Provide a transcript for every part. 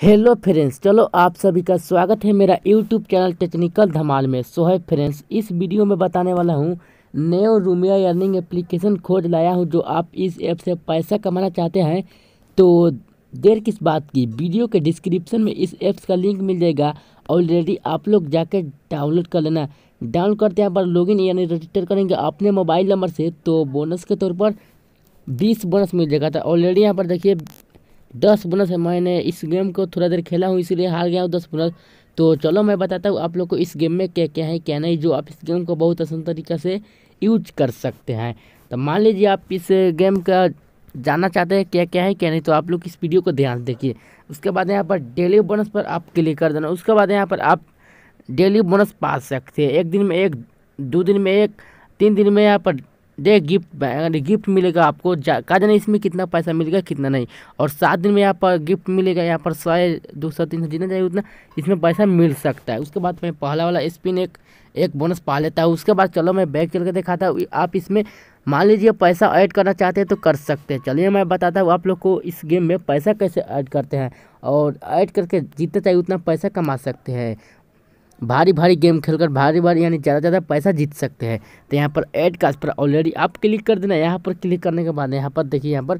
Hello friends चलो आप सभी का स्वागत है मेरा यूट्यूब चैनल टेक्निकल धमाल में। सो है फ्रेंड्स इस वीडियो में बताने वाला हूँ नेओ रूमिया अर्निंग एप्लीकेशन खोज लाया हूँ, जो आप इस ऐप से पैसा कमाना चाहते हैं तो देर किस बात की? वीडियो के डिस्क्रिप्शन में इस ऐप्स का लिंक मिल जाएगा। ऑलरेडी आप लोग जाकर डाउनलोड कर लेना। डाउनलोड करते हैं, पर लॉगिन यानी रजिस्टर करेंगे अपने मोबाइल नंबर से तो बोनस के तौर पर बीस बोनस मिल जाएगा। तो ऑलरेडी यहाँ पर देखिए दस बोनस है। मैंने इस गेम को थोड़ा देर खेला हूँ, इसीलिए हार गया हूँ दस बोनस तो चलो मैं बताता हूँ आप लोग को इस गेम में क्या क्या है, क्या नहीं, जो आप इस गेम को बहुत आसान तरीक़ा से यूज़ कर सकते हैं। तो मान लीजिए आप इस गेम का जानना चाहते हैं क्या क्या है, क्या नहीं तो आप लोग इस वीडियो को ध्यान देखिए। उसके बाद यहाँ पर डेली बोनस पर आप क्लिक कर देना। उसके बाद यहाँ पर आप डेली बोनस पा सकते हैं। एक दिन में एक, दो दिन में एक, तीन दिन में यहाँ पर दे गिफ्ट यानी गिफ्ट मिलेगा आपको कहा जाना इसमें कितना पैसा मिलेगा, कितना नहीं। और सात दिन में यहाँ पर गिफ्ट मिलेगा, यहाँ पर सौ, दो सौ, तीन सौ, जितना चाहिए उतना इसमें पैसा मिल सकता है। उसके बाद मैं पहला वाला स्पिन एक एक बोनस पा लेता हूँ। उसके बाद चलो मैं बैग चल के दिखाता हूँ। आप इसमें मान लीजिए पैसा ऐड करना चाहते हैं तो कर सकते हैं। चलिए मैं बताता हूँ आप लोग को इस गेम में पैसा कैसे ऐड करते हैं। और ऐड करके जितना चाहिए उतना पैसा कमा सकते हैं। भारी भारी गेम खेलकर भारी भारी यानी ज़्यादा ज़्यादा पैसा जीत सकते हैं। तो यहाँ पर ऐड कास्ट पर ऑलरेडी आप क्लिक कर देना। यहाँ पर क्लिक करने के बाद यहाँ पर देखिए यहाँ पर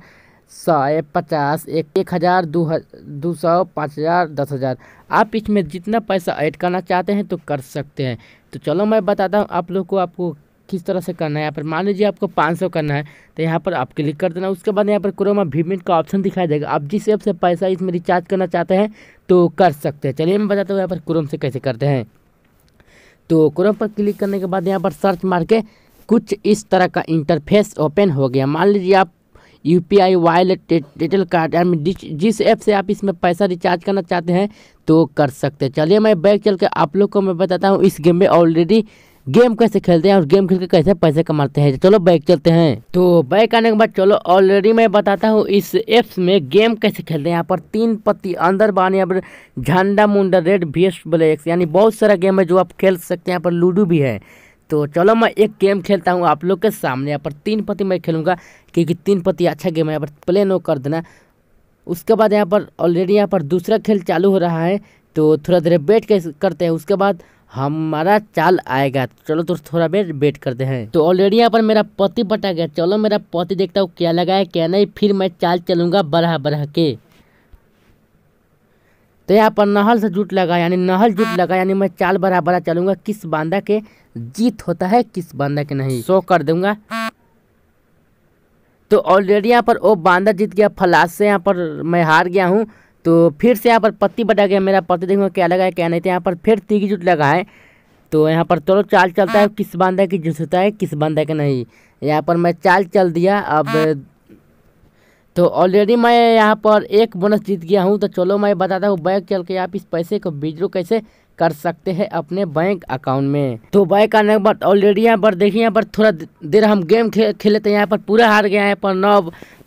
सौ पचास, एक एक हज़ार, दो हज़ार दो सौ, पाँच हज़ार, दस हज़ार। आप इसमें जितना पैसा ऐड करना चाहते हैं तो कर सकते हैं। तो चलो मैं बताता हूँ आप लोग को आपको किस तरह से करना है? यहाँ पर मान लीजिए आपको 500 करना है तो यहाँ पर आप क्लिक कर देना। उसके बाद यहाँ पर क्रोमा भीमेंट का ऑप्शन दिखाई देगा। आप जिस ऐप से पैसा इसमें रिचार्ज करना चाहते हैं तो कर सकते हैं। चलिए, मैं बताता हूँ यहाँ पर क्रोम से कैसे करते हैं। तो क्रोम पर क्लिक करने के बाद यहाँ पर सर्च मार के कुछ इस तरह का इंटरफेस ओपन हो गया। मान लीजिए आप यू पी आई वायलेट डिटेल कार्ड, यानी जिस ऐप से आप इसमें पैसा रिचार्ज करना चाहते हैं तो कर सकते हैं। चलिए, मैं बैक चल के आप लोग को मैं बताता हूँ, इस गेम में ऑलरेडी गेम कैसे खेलते हैं और गेम खेल के कैसे पैसे कमाते हैं? चलो बैक चलते हैं। तो बैक आने के बाद चलो ऑलरेडी मैं बताता हूँ, इस एप्स में गेम कैसे खेलते हैं। यहाँ पर तीन पत्ती, अंदर बान यहाँ पर झंडा, मुंडा रेड भीएस ब्लैक्स यानी बहुत सारा गेम है जो आप खेल सकते हैं। यहाँ पर लूडो भी है। तो चलो मैं एक गेम खेलता हूँ आप लोग के सामने। यहाँ पर तीन पति मैं खेलूँगा, क्योंकि तीन पति अच्छा गेम है। यहाँ पर प्ले नो कर देना। उसके बाद यहाँ पर ऑलरेडी यहाँ पर दूसरा खेल चालू हो रहा है तो थोड़ा देर वेट करते हैं? उसके बाद हमारा चाल आएगा। चलो तो थोड़ा वेट वेट करते हैं। तो ऑलरेडी यहाँ पर मेरा पति बटा गया। चलो मेरा पति देखता हूँ क्या लगा है, क्या नहीं। फिर मैं चाल चलूँगा बढ़ा बढ़ा के। तो यहाँ पर नहल से जुट लगा, यानी नहल जुट लगा, यानी मैं चाल बढ़ा बढ़ा चलूँगा। किस बांदा के? जीत होता है, किस बांदा के नहीं। शो कर दूँगा। तो ऑलरेडी यहाँ पर वो बांदा जीत गया। फलास से यहाँ पर मैं हार गया हूँ। तो फिर से यहाँ पर पत्ती बटा गया मेरा पत्ती देखूँगा क्या लगा है क्या नहीं। तो यहाँ पर फिर तीगी जुट लगा है। तो यहाँ पर चलो चाल चलता है किस बांधा की जुट होता है किस बांधा का नहीं। यहाँ पर मैं चाल चल दिया अब तो ऑलरेडी मैं यहाँ पर एक बोनस जीत गया हूँ। तो चलो मैं बताता हूँ बैग चल के आप इस पैसे को बिजरो कैसे? कर सकते हैं अपने बैंक अकाउंट में। तो बैंक आने के बाद ऑलरेडी यहाँ पर देखिए यहाँ पर थोड़ा देर हम गेम खे, खेले थे यहाँ पर पूरा हार गया है पर नौ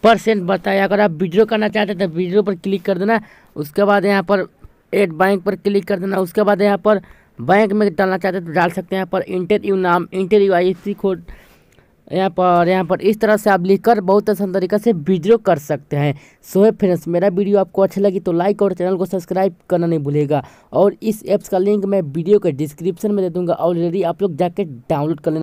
परसेंट बताया अगर आप विड्रो करना चाहते हैं तो वीडियो पर क्लिक कर देना। उसके बाद यहाँ पर एड बैंक पर क्लिक कर देना। उसके बाद यहाँ पर बैंक में डालना चाहते हैं तो डाल सकते हैं। यहाँ पर इंटर यू नाम enter U I C code यहाँ पर यहाँ पर इस तरह से आप लिखकर बहुत आसान तरीका से वीडियो कर सकते हैं। सो है फ्रेंड्स मेरा वीडियो आपको अच्छा लगी तो लाइक और चैनल को सब्सक्राइब करना नहीं भूलेगा। और इस ऐप्स का लिंक मैं वीडियो के डिस्क्रिप्शन में दे दूँगा। ऑलरेडी आप लोग जाके डाउनलोड कर लेना।